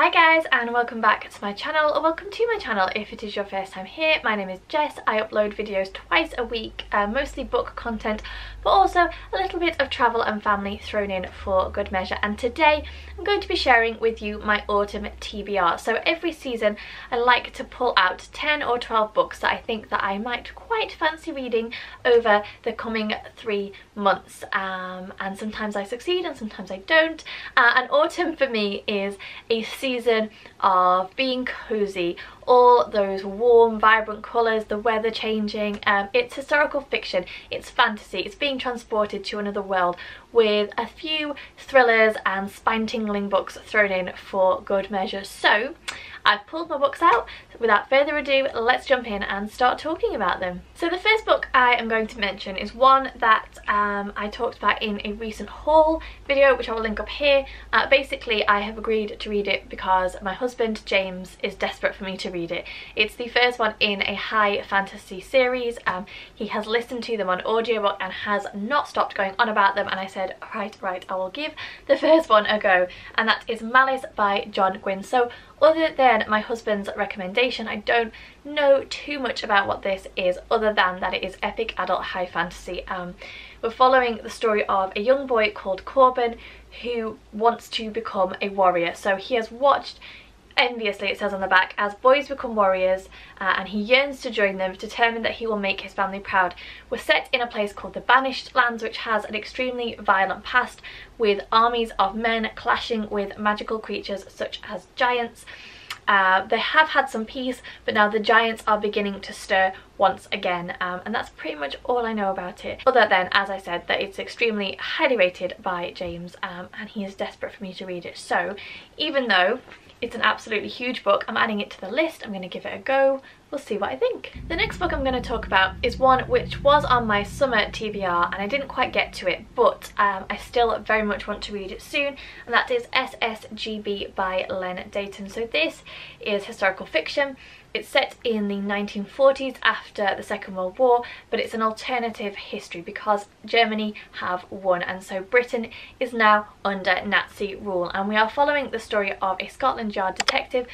Hi guys and welcome back to my channel or welcome to my channel if it is your first time here. My name is Jess. I upload videos twice a week, uh, mostly book content but also a little bit of travel and family thrown in for good measure and today I'm going to be sharing with you my autumn TBR. So every season I like to pull out 10 or 12 books that I think that I might quite fancy reading over the coming three months. Um, and sometimes I succeed and sometimes I don't. Uh, and autumn for me is a season of being cozy, all those warm, vibrant colours, the weather changing. Um, it's historical fiction, it's fantasy, it's being transported to another world with a few thrillers and spine-tingling books thrown in for good measure. So I've pulled my books out. Without further ado, let's jump in and start talking about them. So the first book I am going to mention is one that um, I talked about in a recent haul video, which I will link up here. Uh, basically, I have agreed to read it because my husband, James, is desperate for me to read it. It's the first one in a high fantasy series. Um, he has listened to them on audiobook and has not stopped going on about them, and I said, right, right, I will give the first one a go, and that is Malice by John Gwynne. So other than my husband's recommendation, I don't know too much about what this is other than that it is epic adult high fantasy. Um, we're following the story of a young boy called Corban who wants to become a warrior. So he has watched enviously it says on the back as boys become warriors uh, and he yearns to join them determined that he will make his family proud we're set in a place called the banished lands which has an extremely violent past with armies of men clashing with magical creatures such as giants. Uh, they have had some peace but now the giants are beginning to stir once again um, and that's pretty much all I know about it. Other than as I said that it's extremely highly rated by James um, and he is desperate for me to read it. So even though it's an absolutely huge book. I'm adding it to the list. I'm going to give it a go. We'll see what I think. The next book I'm going to talk about is one which was on my summer TBR and I didn't quite get to it but um, I still very much want to read it soon and that is SSGB by Len Deighton. So this is historical fiction it's set in the 1940s after the Second World War, but it's an alternative history because Germany have won and so Britain is now under Nazi rule. And we are following the story of a Scotland Yard detective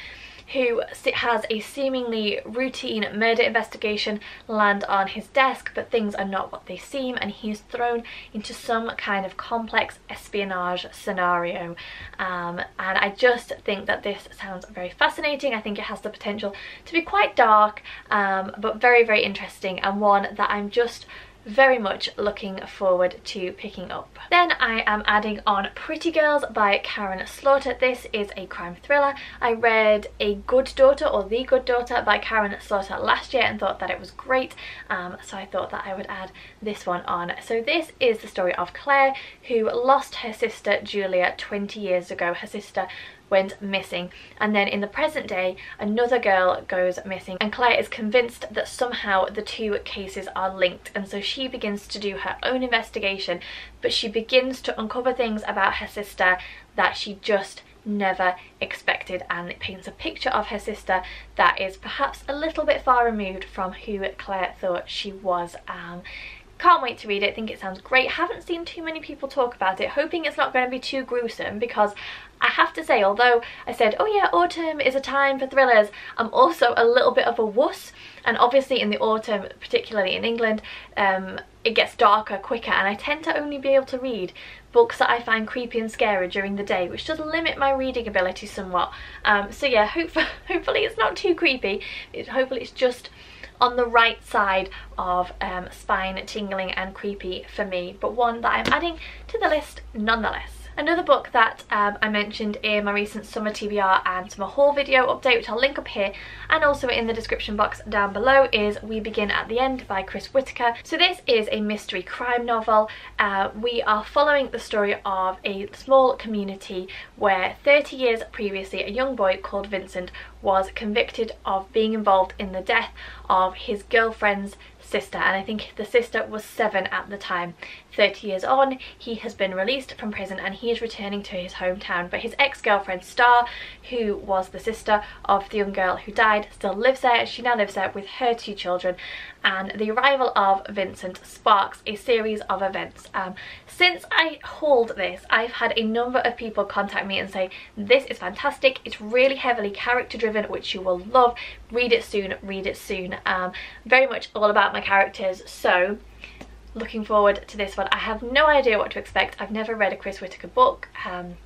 who has a seemingly routine murder investigation land on his desk but things are not what they seem and he's thrown into some kind of complex espionage scenario um, and I just think that this sounds very fascinating. I think it has the potential to be quite dark um, but very very interesting and one that I'm just very much looking forward to picking up. Then I am adding on Pretty Girls by Karin Slaughter. This is a crime thriller. I read A Good Daughter or The Good Daughter by Karin Slaughter last year and thought that it was great um, so I thought that I would add this one on. So this is the story of Claire who lost her sister Julia 20 years ago. Her sister went missing. And then in the present day another girl goes missing. And Claire is convinced that somehow the two cases are linked. And so she begins to do her own investigation. But she begins to uncover things about her sister that she just never expected. And it paints a picture of her sister that is perhaps a little bit far removed from who Claire thought she was. Um, can't wait to read it, think it sounds great. Haven't seen too many people talk about it, hoping it's not going to be too gruesome because I have to say, although I said, oh yeah, autumn is a time for thrillers, I'm also a little bit of a wuss. And obviously in the autumn, particularly in England, um, it gets darker quicker and I tend to only be able to read books that I find creepy and scary during the day, which does limit my reading ability somewhat. Um, so yeah, hopefully, hopefully it's not too creepy. It, hopefully it's just on the right side of um, spine tingling and creepy for me, but one that I'm adding to the list nonetheless. Another book that um, I mentioned in my recent summer TBR and summer haul video update, which I'll link up here and also in the description box down below, is We Begin at the End by Chris Whitaker. So this is a mystery crime novel. Uh, we are following the story of a small community where 30 years previously a young boy called Vincent was convicted of being involved in the death of his girlfriend's sister and I think the sister was seven at the time. 30 years on he has been released from prison and he is returning to his hometown. But his ex-girlfriend Star who was the sister of the young girl who died still lives there. She now lives there with her two children and the arrival of Vincent sparks a series of events. Um, since I hauled this, I've had a number of people contact me and say, this is fantastic, it's really heavily character driven, which you will love, read it soon, read it soon. Um, very much all about my characters, so looking forward to this one. I have no idea what to expect. I've never read a Chris Whitaker book. Um,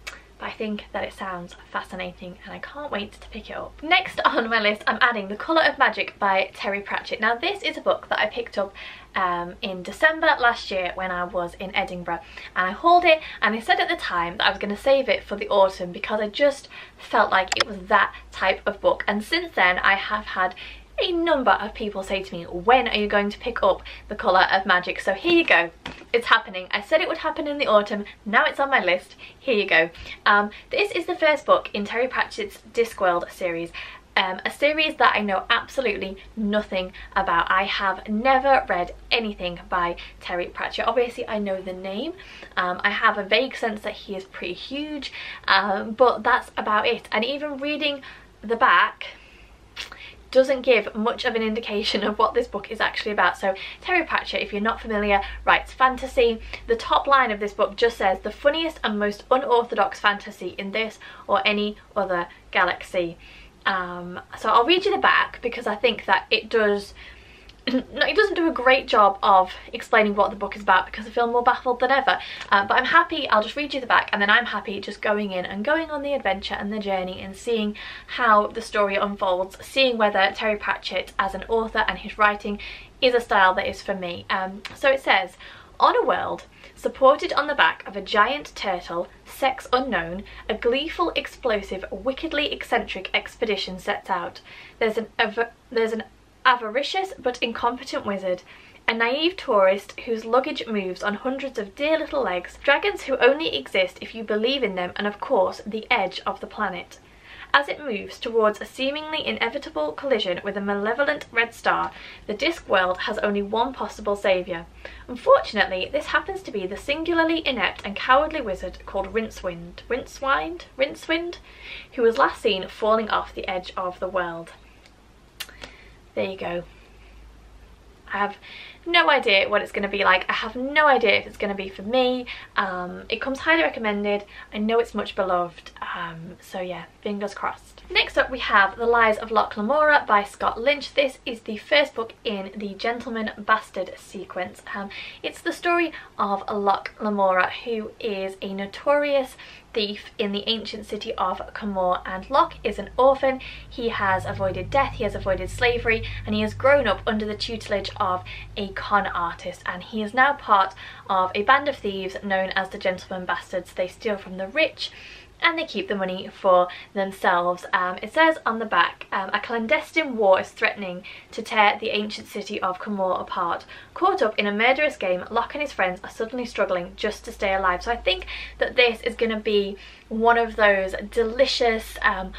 but I think that it sounds fascinating and I can't wait to pick it up. Next on my list I'm adding The Colour of Magic by Terry Pratchett. Now this is a book that I picked up um, in December last year when I was in Edinburgh and I hauled it and I said at the time that I was going to save it for the autumn because I just felt like it was that type of book and since then I have had a number of people say to me, when are you going to pick up The Colour of Magic? So here you go, it's happening. I said it would happen in the autumn, now it's on my list, here you go. Um, this is the first book in Terry Pratchett's Discworld series. Um, a series that I know absolutely nothing about. I have never read anything by Terry Pratchett. Obviously I know the name, um, I have a vague sense that he is pretty huge, um, but that's about it. And even reading the back, doesn't give much of an indication of what this book is actually about. So Terry Pratchett, if you're not familiar, writes fantasy. The top line of this book just says the funniest and most unorthodox fantasy in this or any other galaxy. Um, so I'll read you the back because I think that it does it doesn't do a great job of explaining what the book is about because I feel more baffled than ever. Uh, but I'm happy, I'll just read you the back and then I'm happy just going in and going on the adventure and the journey and seeing how the story unfolds, seeing whether Terry Pratchett as an author and his writing is a style that is for me. Um, so it says, on a world supported on the back of a giant turtle, sex unknown, a gleeful, explosive, wickedly eccentric expedition sets out. There's an, there's an avaricious but incompetent wizard, a naive tourist whose luggage moves on hundreds of dear little legs, dragons who only exist if you believe in them, and of course the edge of the planet. As it moves towards a seemingly inevitable collision with a malevolent red star, the Discworld has only one possible saviour. Unfortunately, this happens to be the singularly inept and cowardly wizard called Rincewind, Rincewind, Rincewind, who was last seen falling off the edge of the world there you go. I have no idea what it's going to be like. I have no idea if it's going to be for me. Um, it comes highly recommended. I know it's much beloved. Um, so yeah, fingers crossed. Next up we have The Lies of Locke Lamora by Scott Lynch. This is the first book in the Gentleman Bastard sequence. Um, it's the story of Locke Lamora who is a notorious thief in the ancient city of Camorr and Locke is an orphan. He has avoided death, he has avoided slavery and he has grown up under the tutelage of a con artist and he is now part of a band of thieves known as the Gentlemen Bastards. They steal from the rich and they keep the money for themselves. Um, it says on the back, um, a clandestine war is threatening to tear the ancient city of Camorr apart. Caught up in a murderous game, Locke and his friends are suddenly struggling just to stay alive. So I think that this is going to be one of those delicious um,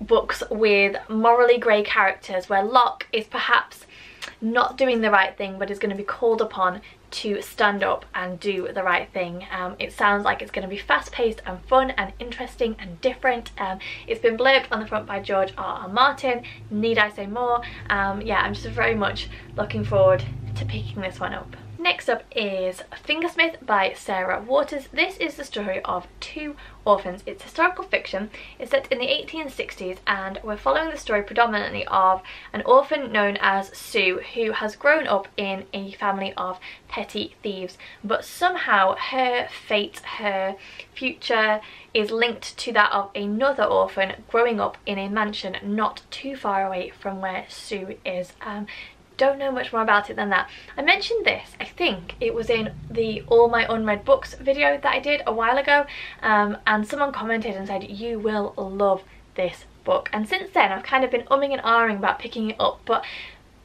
books with morally grey characters where Locke is perhaps not doing the right thing but is going to be called upon to stand up and do the right thing. Um, it sounds like it's going to be fast paced and fun and interesting and different. Um, it's been blurbed on the front by George R. R. Martin, need I say more? Um, yeah, I'm just very much looking forward to picking this one up. Next up is Fingersmith by Sarah Waters. This is the story of two orphans. It's historical fiction. It's set in the 1860s and we're following the story predominantly of an orphan known as Sue who has grown up in a family of petty thieves but somehow her fate, her future is linked to that of another orphan growing up in a mansion not too far away from where Sue is. Um, don't know much more about it than that. I mentioned this, I think it was in the All My Unread Books video that I did a while ago um, and someone commented and said you will love this book and since then I've kind of been umming and ahhing about picking it up but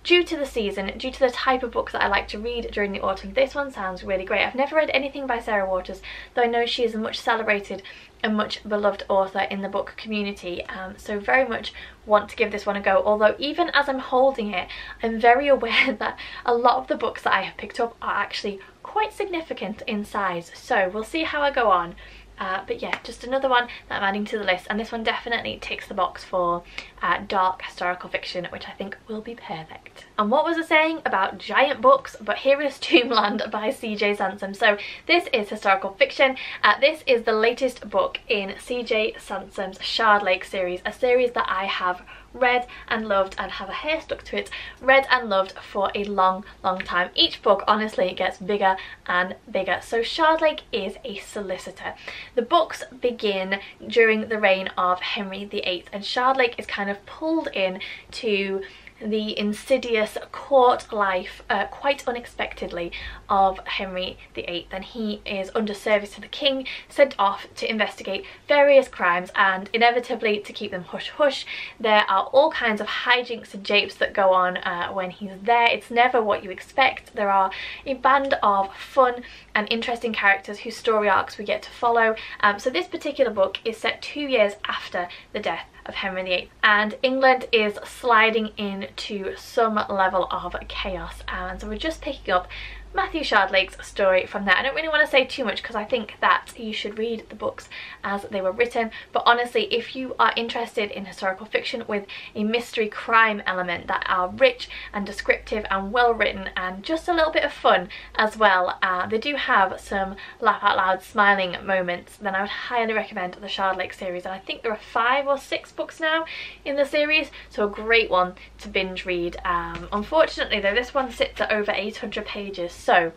due to the season, due to the type of books that I like to read during the autumn, this one sounds really great. I've never read anything by Sarah Waters, though I know she is a much celebrated and much beloved author in the book community, um, so very much want to give this one a go. Although even as I'm holding it, I'm very aware that a lot of the books that I have picked up are actually quite significant in size, so we'll see how I go on Uh, but yeah, just another one that I'm adding to the list and this one definitely ticks the box for uh, dark historical fiction which I think will be perfect. And what was I saying about giant books? But here is Tombland by CJ Sansom. So this is historical fiction. Uh, this is the latest book in CJ Sansom's Shardlake series, a series that I have read and loved and have a hair stuck to it, read and loved for a long, long time. Each book honestly gets bigger and bigger. So Shardlake is a solicitor. The books begin during the reign of Henry VIII and Shardlake is kind of pulled in to the insidious court life uh, quite unexpectedly of Henry VIII and he is under service to the king sent off to investigate various crimes and inevitably to keep them hush hush. There are all kinds of hijinks and japes that go on uh, when he's there. It's never what you expect. There are a band of fun and interesting characters whose story arcs we get to follow. Um, so this particular book is set two years after the death of Henry VIII and England is sliding into some level of chaos. And so we're just picking up Matthew Shardlake's story from there. I don't really want to say too much because I think that you should read the books as they were written but honestly if you are interested in historical fiction with a mystery crime element that are rich and descriptive and well written and just a little bit of fun as well uh, they do have some laugh out loud smiling moments then I would highly recommend the Shardlake series and I think there are five or six books now in the series so a great one to binge read. Um, unfortunately though this one sits at over 800 pages so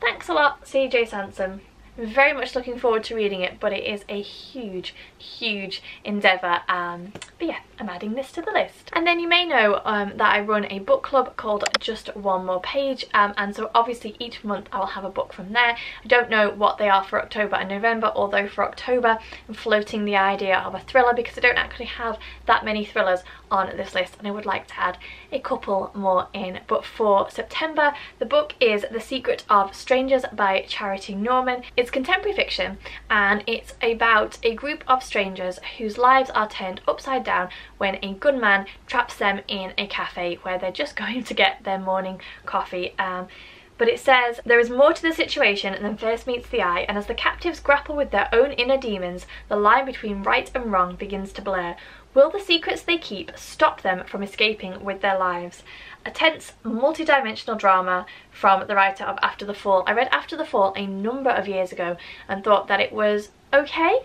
thanks a lot CJ Sansom. Very much looking forward to reading it but it is a huge huge endeavour um, but yeah I'm adding this to the list. And then you may know um, that I run a book club called Just One More Page um, and so obviously each month I will have a book from there. I don't know what they are for October and November although for October I'm floating the idea of a thriller because I don't actually have that many thrillers on this list and I would like to add a couple more in but for September the book is The Secret of Strangers by Charity Norman. It's contemporary fiction and it's about a group of strangers whose lives are turned upside down when a gunman traps them in a cafe where they're just going to get their morning coffee. Um, but it says, there is more to the situation than first meets the eye, and as the captives grapple with their own inner demons, the line between right and wrong begins to blur. Will the secrets they keep stop them from escaping with their lives? A tense, multi-dimensional drama from the writer of After the Fall. I read After the Fall a number of years ago and thought that it was okay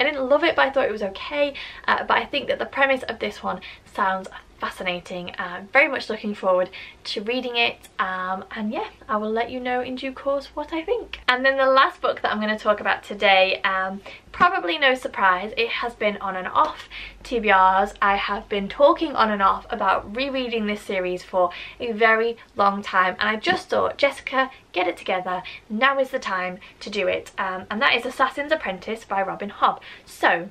I didn't love it but I thought it was okay uh, but I think that the premise of this one sounds fascinating. Uh, very much looking forward to reading it um, and yeah I will let you know in due course what I think. And then the last book that I'm going to talk about today, um, probably no surprise, it has been on and off TBRs. I have been talking on and off about rereading this series for a very long time and I just thought Jessica get it together now is the time to do it um, and that is Assassin's Apprentice by Robin Hobb. So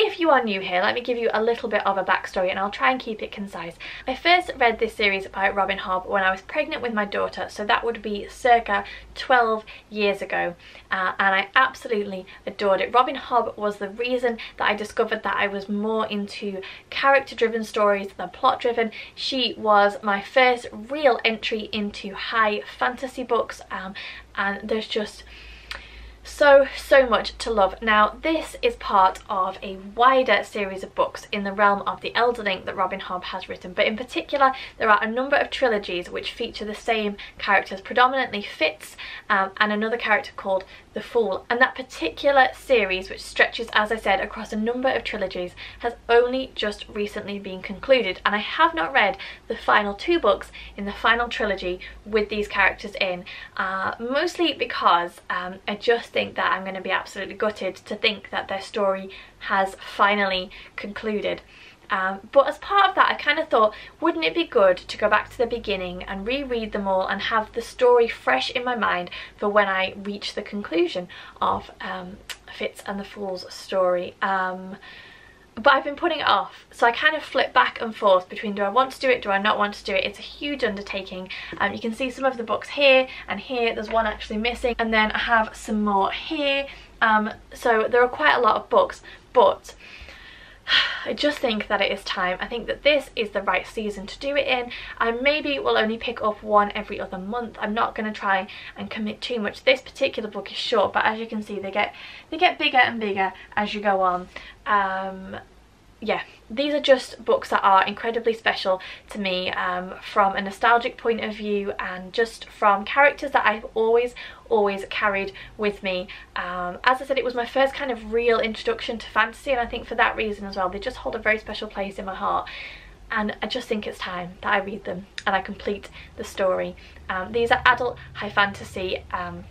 if you are new here, let me give you a little bit of a backstory and I'll try and keep it concise. I first read this series by Robin Hobb when I was pregnant with my daughter, so that would be circa 12 years ago, uh, and I absolutely adored it. Robin Hobb was the reason that I discovered that I was more into character-driven stories than plot-driven. She was my first real entry into high fantasy books, um, and there's just so so much to love. Now this is part of a wider series of books in the realm of the elderling that robin hobb has written. But in particular there are a number of trilogies which feature the same characters predominantly fitz um, and another character called the Fool. And that particular series which stretches as I said across a number of trilogies has only just recently been concluded. And I have not read the final two books in the final trilogy with these characters in uh, mostly because um, I just think that I'm going to be absolutely gutted to think that their story has finally concluded. Um, but as part of that I kind of thought wouldn't it be good to go back to the beginning and reread them all and have the story fresh in my mind for when I reach the conclusion of um, Fitz and the Fool's story. Um, but I've been putting it off so I kind of flip back and forth between do I want to do it do I not want to do it? It's a huge undertaking. Um, you can see some of the books here and here. There's one actually missing and then I have some more here. Um, so there are quite a lot of books but I just think that it is time. I think that this is the right season to do it in. I maybe will only pick up one every other month. I'm not going to try and commit too much. This particular book is short, but as you can see, they get they get bigger and bigger as you go on. Um, yeah, these are just books that are incredibly special to me um, from a nostalgic point of view and just from characters that I've always, always carried with me. Um, as I said, it was my first kind of real introduction to fantasy and I think for that reason as well, they just hold a very special place in my heart and I just think it's time that I read them and I complete the story. Um, these are adult high fantasy um,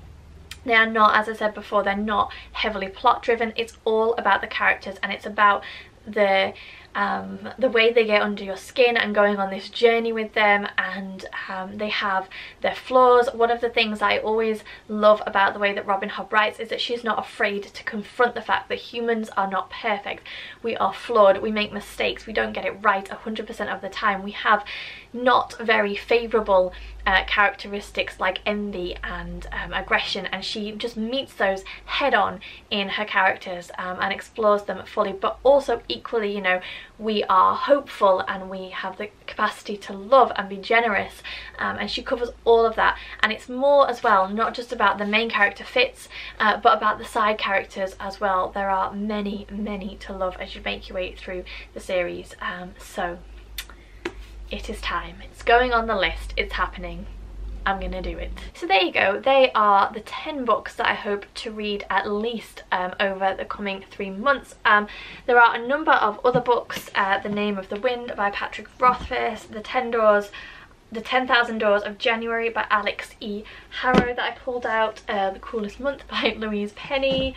they are not, as I said before, they're not heavily plot driven. It's all about the characters and it's about the um, the way they get under your skin and going on this journey with them and um, they have their flaws. One of the things I always love about the way that Robin Hobb writes is that she's not afraid to confront the fact that humans are not perfect. We are flawed, we make mistakes, we don't get it right 100% of the time. We have not very favourable uh, characteristics like envy and um, aggression and she just meets those head on in her characters um, and explores them fully but also equally you know we are hopeful and we have the capacity to love and be generous um, and she covers all of that and it's more as well not just about the main character Fitz uh, but about the side characters as well there are many many to love as you make your way through the series um, so it is time. It's going on the list. It's happening. I'm gonna do it. So there you go, they are the 10 books that I hope to read at least um, over the coming three months. Um, there are a number of other books, uh, The Name of the Wind by Patrick Rothfuss, The Ten Doors the 10,000 Doors of January by Alix E. Harrow that I pulled out, uh, The Cruellest Month by Louise Penny,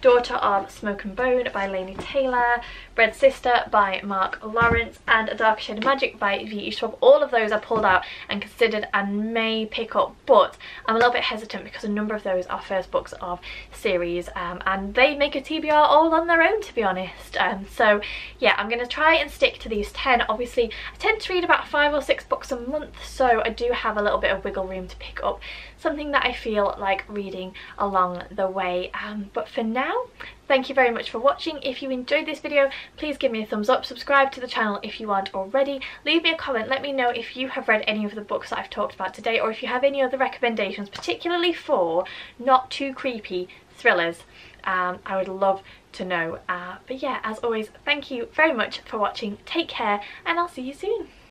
Daughter of Smoke and Bone by Laini Taylor, Red Sister by Mark Lawrence, and A Dark Shade of Magic by V.E. Schwab. All of those I pulled out and considered and may pick up, but I'm a little bit hesitant because a number of those are first books of series um, and they make a TBR all on their own to be honest. Um, so yeah, I'm going to try and stick to these 10. Obviously, I tend to read about five or six books a month, so I do have a little bit of wiggle room to pick up something that I feel like reading along the way. Um, but for now, thank you very much for watching. If you enjoyed this video, please give me a thumbs up, subscribe to the channel if you aren't already, leave me a comment, let me know if you have read any of the books that I've talked about today or if you have any other recommendations, particularly for not too creepy thrillers. Um, I would love to know. Uh, but yeah, as always, thank you very much for watching. Take care and I'll see you soon.